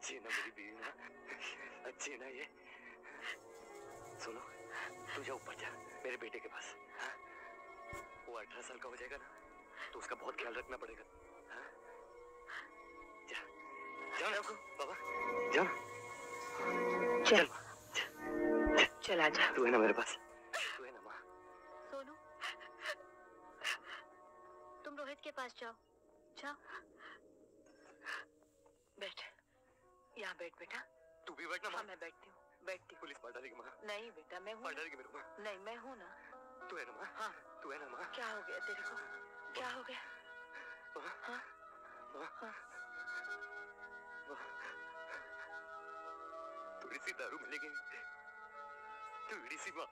अच्छी है ना मेरी बीवी ना। अच्छी है ना ये। सुनो तू जा ऊपर जा मेरे बेटे के पास। हाँ? वो अठारह साल का हो जाएगा ना तो उसका बहुत ख्याल रखना पड़ेगा। हाँ? जा जाओ आपको बाबा जाओ ना चल चल आजा तू है ना मेरे पास। तू है ना माँ। सोनू तुम रोहित के पास जाओ। जाओ बैठ यहाँ बैठ बेटा। तू भी बैठना हाँ मैं। बैठती हूँ बैठती पुलिस मार डालेगी माँ। नहीं बेटा मैं हूँ मार डालेगी मेरे को माँ। नहीं मैं हूँ ना। तू है ना माँ। हाँ। तू है ना माँ। क्या हो गया तेरे को? क्या हो गया? माँ। हाँ। माँ। हाँ। थोड़ी सी दारू मिलेगी थोड़ी सी माँ।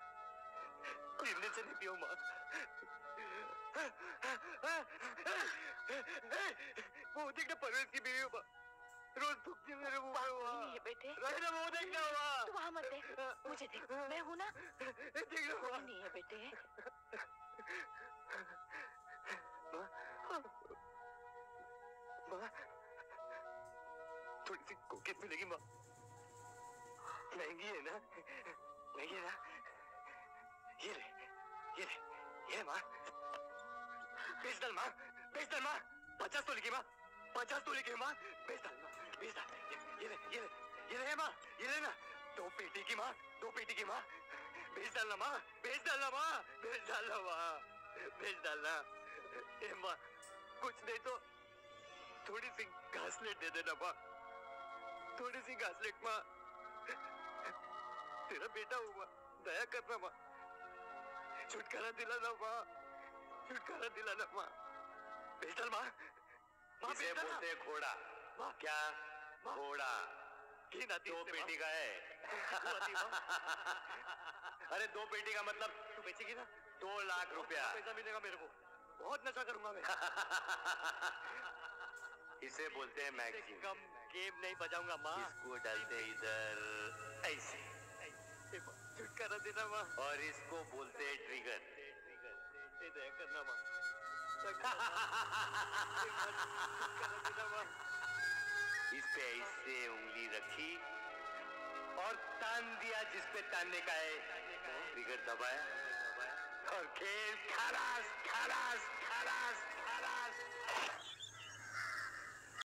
तीन दिन से नहीं पियो माँ। वो देखना परवेज की बीवी हो माँ। रोज है मेरे मुँह में नहीं है बेटे। रहना वो देखना माँ तू वहाँ मत देख मुझे देख। मैं हूँ ना? कोई माँ नहीं है बेटे। माँ थोड़ी सी कोकेट मिलेगी माँ? महँगी है ना? महँगी है ना? ये ले ये ले ये माँ। बेच माँ बेच माँ। पचास तो लिखी माँ पचास तो लिखी माँ बेच माँ। बेच ये ये ये ये ले ना दो पेटी की माँ दो पेटी की माँ बेच डालना माँ बेच डालना माँ बेच डालना माँ बेच डालना ए माँ कुछ नहीं तो थोड़ी सी घासलेट दे देना माँ थोड़ी सी घासलेट माँ तेरा बेटा हूँ माँ दया करना माँ छुटकारा दिलाना माँ छुटकारा दिलाना माँ बेचल माँ माँ इसे बेचल घोड़ा क्या। घोड़ा। दो पेटी का है। अरे दो पेटी का मतलब तू बेचेगी ना? दो लाख रुपया। पैसा मिलेगा मेरे को। बहुत नशा करूँगा मैं। इसे बोलते हैं मैगजीन कम गेम नहीं बजाऊँगा माँ। इसको डालते इधर। ऐसे। छुटकारा देना माँ। और इसको बोलते हैं ट्रिगर करना माँ। इस पे ऐसे उंगली रखी और तान दिया जिस पे तानने का है। फिगर दबाया। और खेल खलास